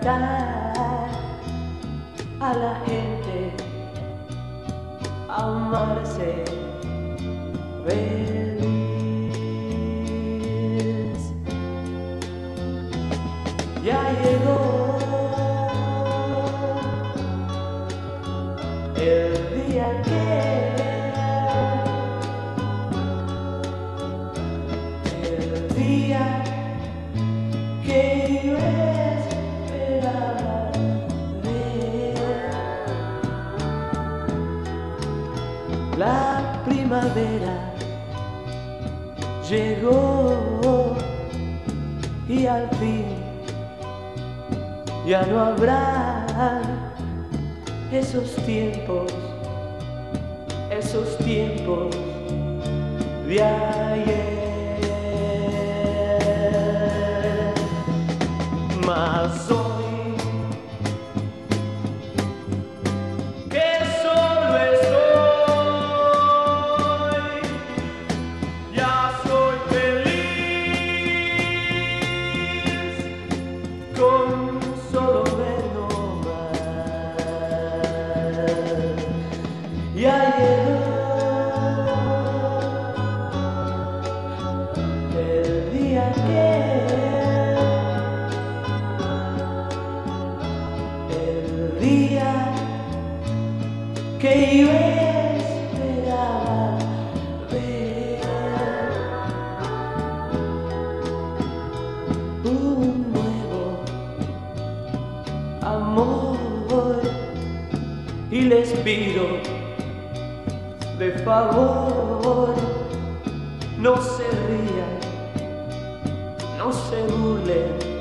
cantar, a la gente amarse. Feliz. Ya llegó el día que el día la primavera llegó y al fin ya no habrá esos tiempos, esos tiempos de ayer. Que yo esperaba ver un nuevo amor y les pido de favor no se rían, no se burlen